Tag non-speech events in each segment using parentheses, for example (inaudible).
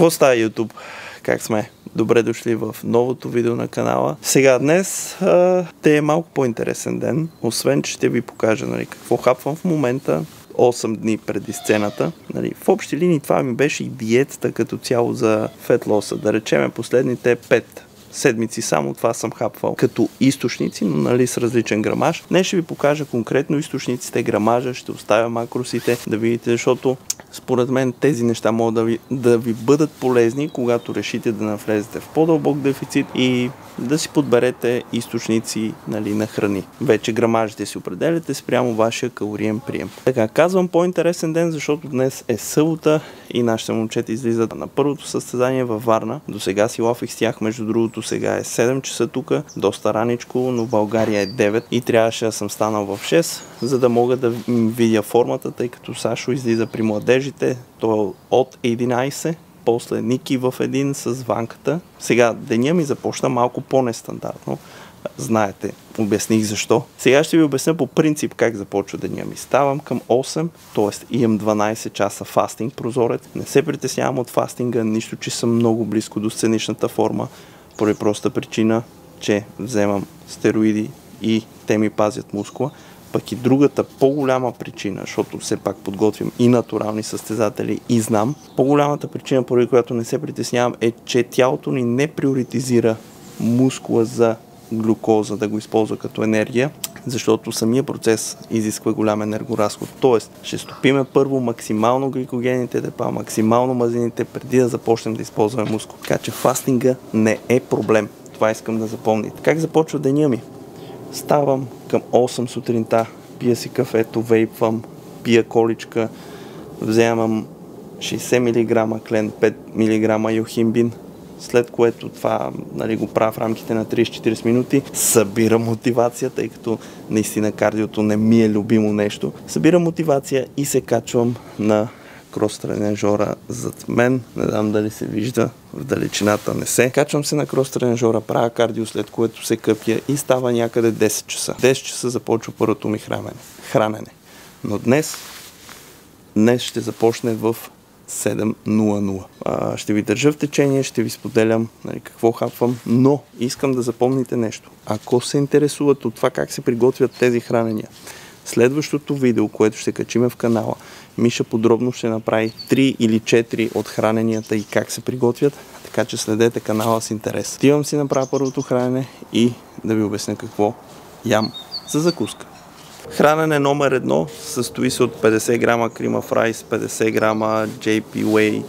Какво става YouTube? Как сме? Добре дошли в новото видео на канала. Сега днес а, те е малко по-интересен ден, освен че ще ви покажа нали, какво хапвам в момента, 8 дни преди сцената. Нали, в общи линии това ми беше и диетата като цяло за фетлоса. Да речеме последните 5 седмици само това съм хапвал като източници, но нали с различен грамаж. Днес ще ви покажа конкретно източниците, грамажа, ще оставя макросите да видите, защото според мен тези неща могат да ви, да ви бъдат полезни, когато решите да навлезете в по-дълбок дефицит и да си подберете източници нали, на храни. Вече грамажите си определяте спрямо вашия калориен прием. Така, казвам по-интересен ден, защото днес е събота и нашите момчета излизат на първото състезание във Варна. До сега си лафих с тях, между другото сега е 7 часа тук, доста раничко, но България е 9 и трябваше да съм станал в 6, за да мога да видя формата, тъй като Сашо излиза при младежите, той е от 11 после Ники в един с ванката. Сега деня ми започна малко по-нестандартно. Знаете, обясних защо. Сега ще ви обясня по принцип как започва деня ми. Ставам към 8, т.е. имам 12 часа фастинг прозорец. Не се притеснявам от фастинга, нищо, че съм много близко до сценичната форма, поради проста причина, че вземам стероиди и те ми пазят мускула. Пък и другата по-голяма причина, защото все пак подготвям и натурални състезатели и знам, по-голямата причина, поради която не се притеснявам е, че тялото ни не приоритизира мускула за глюкоза да го използва като енергия, защото самия процес изисква голям енергоразход. Тоест, ще стопиме първо максимално гликогените депа, максимално мазините, преди да започнем да използваме мускул. Така че фастинга не е проблем. Това искам да запомните. Как започва деня ми? Ставам към 8 сутринта, пия си кафето, вейпвам, пия количка, вземам 60 мг клен, 5 мг йохимбин, след което това нали, го правя в рамките на 30-40 минути, събирам мотивация, тъй като наистина кардиото не ми е любимо нещо. Събирам мотивация и се качвам на крос тренажора зад мен. Не знам дали се вижда, в далечината не се. Качвам се на крос тренажора, правя кардио, след което се къпя и става някъде 10 часа. 10 часа започва първото ми хранене. хранене. Но днес, днес ще започне в 7.00. А, ще ви държа в течение, ще ви споделям нали, какво хапвам, но искам да запомните нещо. Ако се интересуват от това как се приготвят тези хранения, следващото видео, което ще качиме в канала, Миша подробно ще направи 3 или 4 от храненията и как се приготвят, така че следете канала с интерес. Отивам си направя първото хранене и да ви обясня какво ям за закуска. Хранене номер едно състои се от 50 грама крима фрайс, 50 грама JP Way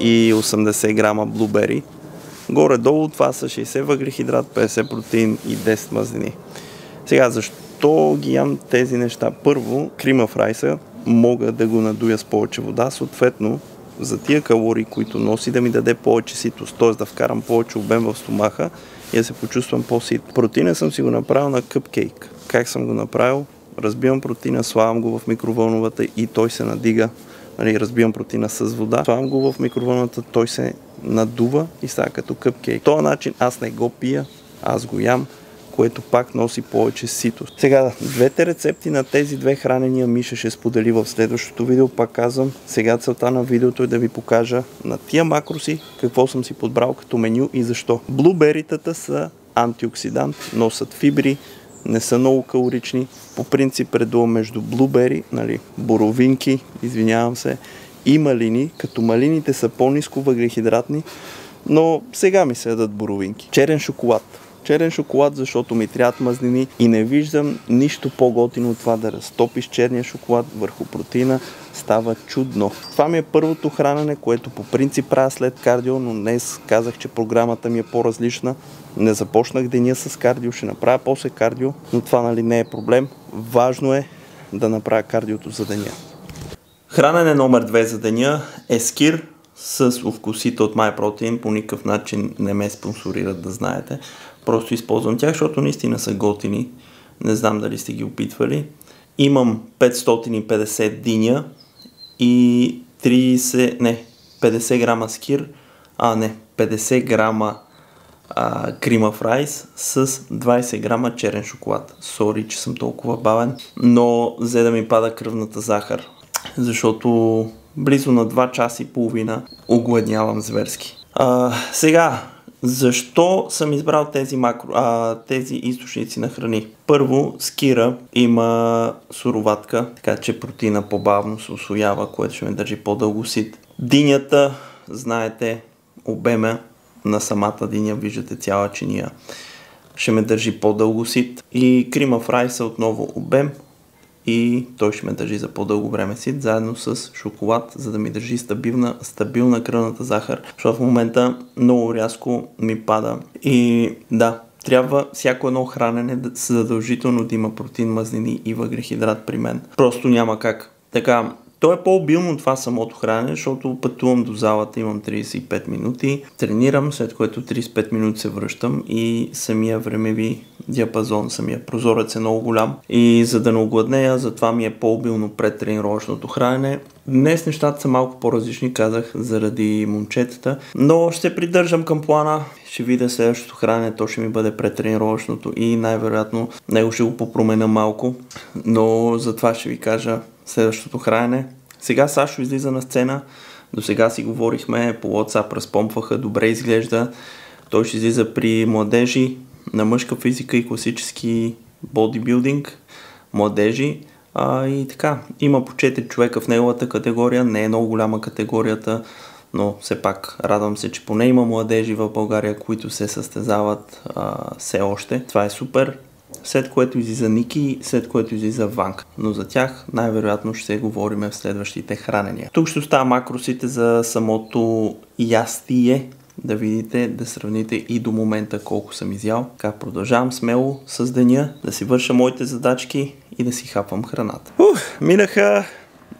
и 80 грама блубери. Горе-долу това са 60 въглехидрат, 50 протеин и 10 мазнини. Сега, защо ги ям тези неща? Първо, крима фрайса мога да го надуя с повече вода, съответно за тия калории, които носи, да ми даде повече ситост, т.е. да вкарам повече обем в стомаха и да се почувствам по-сит. Протеина съм си го направил на къпкейк. Как съм го направил? Разбивам протеина, слагам го в микровълновата и той се надига. Нали, разбивам протеина с вода, слагам го в микровълновата, той се надува и става като къпкейк. Този начин аз не го пия, аз го ям, което пак носи повече ситост. Сега, двете рецепти на тези две хранения Миша ще сподели в следващото видео. Пак казвам, сега целта на видеото е да ви покажа на тия макроси какво съм си подбрал като меню и защо. Блуберитата са антиоксидант, носят фибри, не са много калорични. По принцип редувам между блубери, нали, боровинки, извинявам се, и малини, като малините са по-низко въглехидратни, но сега ми се ядат боровинки. Черен шоколад черен шоколад, защото ми трябват мазнини и не виждам нищо по-готино от това да разтопиш черния шоколад върху протеина. Става чудно. Това ми е първото хранене, което по принцип правя след кардио, но днес казах, че програмата ми е по-различна. Не започнах деня с кардио, ще направя после кардио, но това нали не е проблем. Важно е да направя кардиото за деня. Хранене номер 2 за деня е скир с овкусите от MyProtein. По никакъв начин не ме спонсорират, да знаете. Просто използвам тях, защото наистина са готини. Не знам дали сте ги опитвали. Имам 550 диня и 30, не, 50 грама скир, а не, 50 грама а, крима фрайс с 20 грама черен шоколад. Сори, че съм толкова бавен, но взе да ми пада кръвната захар, защото близо на 2 часа и половина огладнявам зверски. А, сега, защо съм избрал тези, макро, а, тези източници на храни? Първо, скира има суроватка, така че протеина по-бавно се освоява, което ще ме държи по-дълго сит. Динята, знаете, обема на самата диня, виждате цяла чиния, ще ме държи по-дълго сит. И крима в райса отново обем, и той ще ме държи за по-дълго време си, заедно с шоколад, за да ми държи стабилна, стабилна кръвната захар, защото в момента много рязко ми пада. И да, трябва всяко едно хранене задължително да има протеин, мазнини и въглехидрат при мен. Просто няма как. Така, то е по-обилно това самото хранене, защото пътувам до залата, имам 35 минути, тренирам, след което 35 минути се връщам и самия времеви диапазон, самия прозорец е много голям. И за да не огладнея, затова ми е по-обилно пред тренировъчното хранене. Днес нещата са малко по-различни, казах, заради момчетата, но ще придържам към плана. Ще видя следващото хранене, то ще ми бъде пред тренировъчното и най-вероятно него ще го попроменя малко, но за това ще ви кажа следващото хранене. Сега Сашо излиза на сцена. До сега си говорихме, по WhatsApp разпомпваха, добре изглежда. Той ще излиза при младежи на мъжка физика и класически бодибилдинг, младежи. А, и така, има по 4 човека в неговата категория, не е много голяма категорията, но все пак радвам се, че поне има младежи в България, които се състезават а, все още. Това е супер след което излиза Ники, след което излиза Ванка. Но за тях най-вероятно ще говорим в следващите хранения. Тук ще оставя макросите за самото ястие, да видите, да сравните и до момента колко съм изял. Така продължавам смело с деня, да си върша моите задачки и да си хапвам храната. Ух, минаха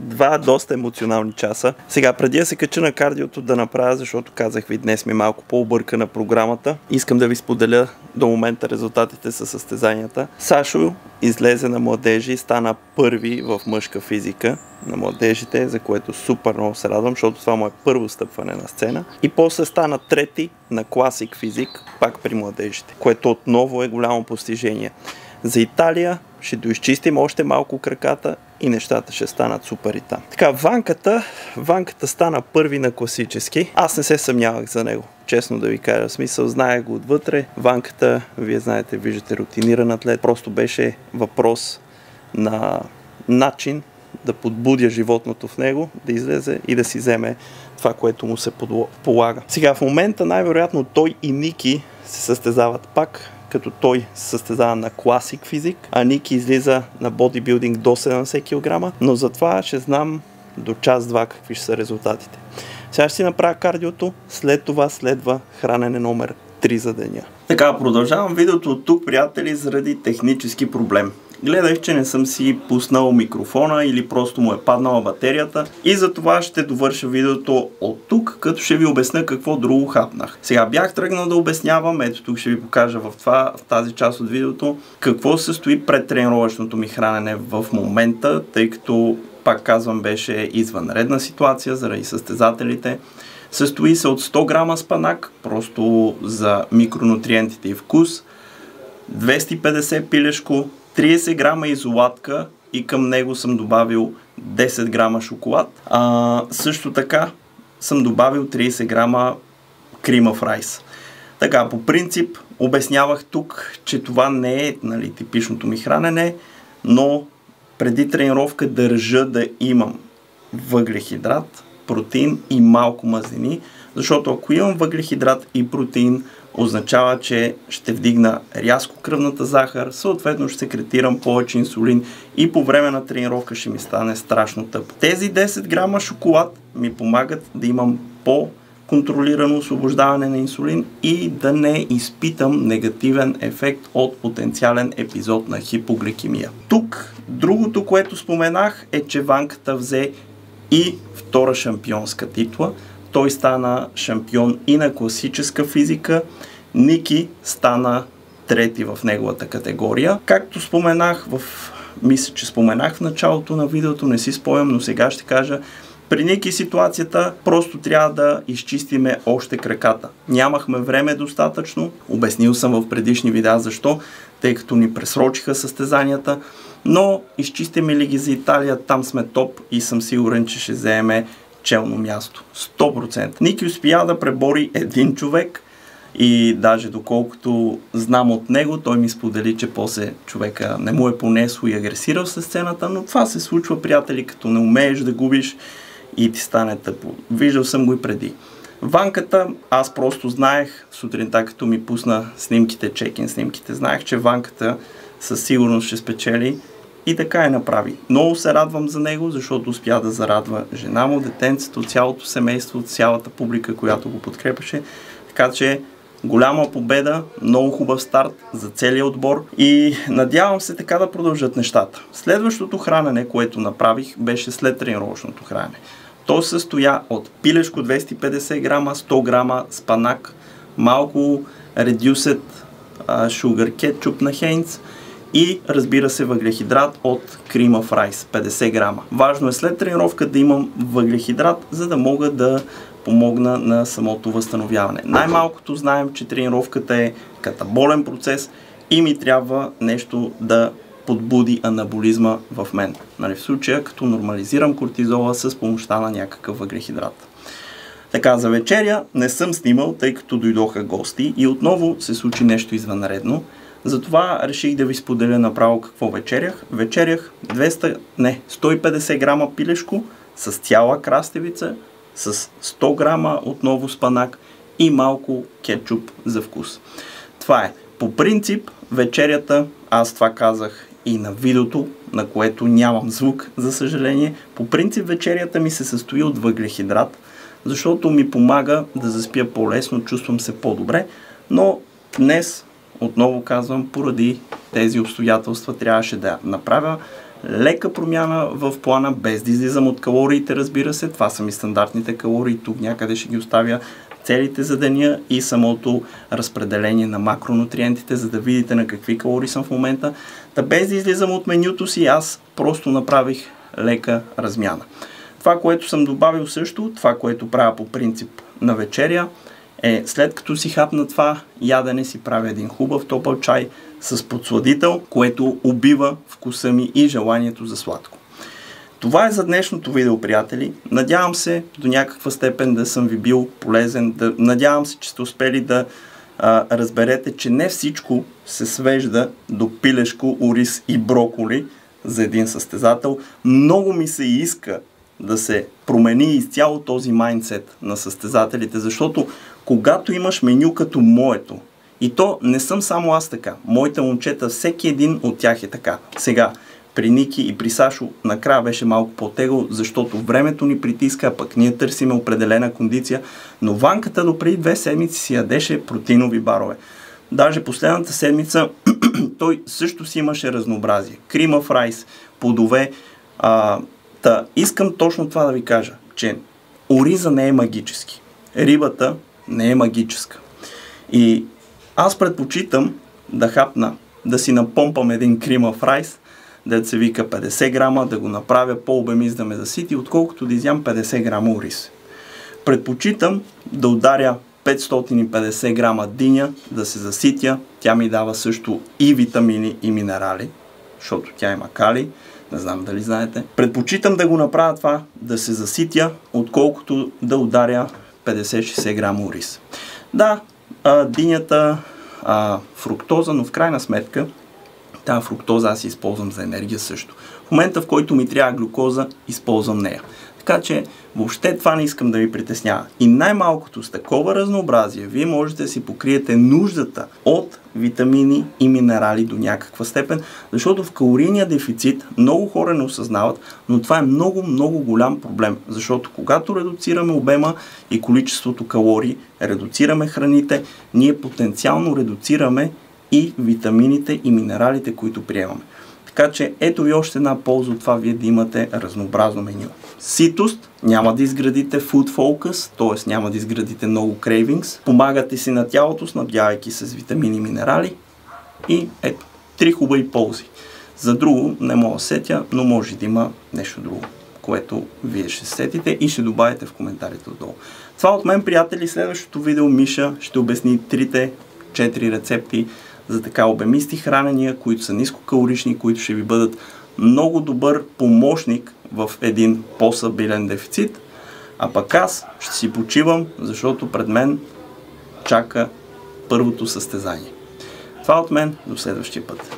два доста емоционални часа. Сега, преди да се кача на кардиото да направя, защото казах ви, днес ми е малко по на програмата, искам да ви споделя до момента резултатите с състезанията. Сашо излезе на младежи, стана първи в мъжка физика на младежите, за което супер много се радвам, защото това му е първо стъпване на сцена. И после стана трети на класик физик, пак при младежите, което отново е голямо постижение. За Италия ще доизчистим още малко краката и нещата ще станат супер и там. Така, ванката, ванката стана първи на класически. Аз не се съмнявах за него, честно да ви кажа. В смисъл, знае го отвътре. Ванката, вие знаете, виждате рутиниран атлет. Просто беше въпрос на начин да подбудя животното в него, да излезе и да си вземе това, което му се полага. Сега, в момента най-вероятно той и Ники се състезават пак като той състезава на класик физик, а Ники излиза на бодибилдинг до 70 кг, но затова ще знам до час-два какви ще са резултатите. Сега ще си направя кардиото, след това следва хранене номер 3 за деня. Така, продължавам видеото от тук, приятели, заради технически проблем гледах, че не съм си пуснал микрофона или просто му е паднала батерията и за това ще довърша видеото от тук, като ще ви обясня какво друго хапнах. Сега бях тръгнал да обяснявам, ето тук ще ви покажа в, това, в тази част от видеото, какво се стои пред тренировъчното ми хранене в момента, тъй като пак казвам, беше извънредна ситуация заради състезателите. Състои се от 100 грама спанак, просто за микронутриентите и вкус, 250 пилешко, 30 грама изолатка и към него съм добавил 10 грама шоколад. А, също така съм добавил 30 грама крима в райс. Така, по принцип, обяснявах тук, че това не е нали, типичното ми хранене, но преди тренировка държа да имам въглехидрат, протеин и малко мазнини, защото ако имам въглехидрат и протеин, означава, че ще вдигна рязко кръвната захар, съответно ще секретирам повече инсулин и по време на тренировка ще ми стане страшно тъп. Тези 10 грама шоколад ми помагат да имам по контролирано освобождаване на инсулин и да не изпитам негативен ефект от потенциален епизод на хипогликемия. Тук другото, което споменах е, че Ванката взе и втора шампионска титла – той стана шампион и на класическа физика. Ники стана трети в неговата категория. Както споменах в мисля, че споменах в началото на видеото, не си спомням, но сега ще кажа, при Ники ситуацията просто трябва да изчистиме още краката. Нямахме време достатъчно, обяснил съм в предишни видеа защо, тъй като ни пресрочиха състезанията, но изчистиме ли ги за Италия, там сме топ и съм сигурен, че ще вземе челно място. 100%. Ники успя да пребори един човек и даже доколкото знам от него, той ми сподели, че после човека не му е понесло и агресирал с сцената, но това се случва, приятели, като не умееш да губиш и ти стане тъпо. Виждал съм го и преди. Ванката, аз просто знаех, сутринта като ми пусна снимките, чекин снимките, знаех, че Ванката със сигурност ще спечели и така и направи. Много се радвам за него, защото успя да зарадва жена му, детенцето, цялото семейство, цялата публика, която го подкрепеше. Така че голяма победа, много хубав старт за целият отбор и надявам се така да продължат нещата. Следващото хранене, което направих, беше след тренировъчното хранене. То състоя от пилешко 250 грама, 100 грама спанак, малко редюсет шугар кетчуп на Хейнц и разбира се въглехидрат от Cream of Rice 50 грама. Важно е след тренировка да имам въглехидрат, за да мога да помогна на самото възстановяване. Най-малкото знаем, че тренировката е катаболен процес и ми трябва нещо да подбуди анаболизма в мен. Нали, в случая, като нормализирам кортизола с помощта на някакъв въглехидрат. Така, за вечеря не съм снимал, тъй като дойдоха гости и отново се случи нещо извънредно. Затова реших да ви споделя направо какво вечерях. Вечерях 200, не, 150 грама пилешко с цяла крастевица, с 100 грама отново спанак и малко кетчуп за вкус. Това е. По принцип, вечерята, аз това казах и на видеото, на което нямам звук, за съжаление. По принцип вечерята ми се състои от въглехидрат, защото ми помага да заспя по-лесно, чувствам се по-добре, но днес, отново казвам, поради тези обстоятелства трябваше да направя лека промяна в плана, без да излизам от калориите, разбира се. Това са ми стандартните калории. Тук някъде ще ги оставя целите за деня и самото разпределение на макронутриентите, за да видите на какви калории съм в момента. Та без да излизам от менюто си, аз просто направих лека размяна. Това, което съм добавил също, това, което правя по принцип на вечеря, е след като си хапна това ядене си правя един хубав топъл чай с подсладител, което убива вкуса ми и желанието за сладко. Това е за днешното видео, приятели. Надявам се до някаква степен да съм ви бил полезен. Да, надявам се, че сте успели да а, разберете, че не всичко се свежда до пилешко, ориз и броколи за един състезател. Много ми се иска да се промени изцяло този майндсет на състезателите, защото когато имаш меню като моето, и то не съм само аз така, моите момчета, всеки един от тях е така. Сега, при Ники и при Сашо накрая беше малко по-тегло, защото времето ни притиска, пък ние търсиме определена кондиция, но Ванката до преди две седмици си ядеше протеинови барове. Даже последната седмица (clears throat) той също си имаше разнообразие. Крима в райс, плодове. А, та, искам точно това да ви кажа, че ориза не е магически. Рибата не е магическа. И аз предпочитам да хапна, да си напомпам един крима райс, да се вика 50 грама, да го направя по-обемист да ме засити, отколкото да изям 50 грама ориз. Предпочитам да ударя 550 грама диня, да се заситя. Тя ми дава също и витамини и минерали, защото тя има кали. Не знам дали знаете. Предпочитам да го направя това, да се заситя, отколкото да ударя 50-60 грама ориз. Да, а, динята, а, фруктоза, но в крайна сметка тази фруктоза аз използвам за енергия също. В момента, в който ми трябва глюкоза, използвам нея. Така че въобще това не искам да ви притеснява. И най-малкото с такова разнообразие, вие можете да си покриете нуждата от витамини и минерали до някаква степен, защото в калорийния дефицит много хора не осъзнават, но това е много, много голям проблем, защото когато редуцираме обема и количеството калории, редуцираме храните, ние потенциално редуцираме и витамините и минералите, които приемаме. Така че ето ви още една полза от това вие да имате разнообразно меню. Ситост, няма да изградите food focus, т.е. няма да изградите много cravings. Помагате си на тялото, снабдявайки с витамини и минерали. И ето, три хубави ползи. За друго не мога да сетя, но може да има нещо друго, което вие ще сетите и ще добавите в коментарите отдолу. Това от мен, приятели, следващото видео Миша ще обясни трите, четири рецепти за така обемисти хранения, които са нискокалорични, които ще ви бъдат много добър помощник в един по-събилен дефицит. А пък аз ще си почивам, защото пред мен чака първото състезание. Това от мен до следващия път.